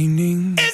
Meaning.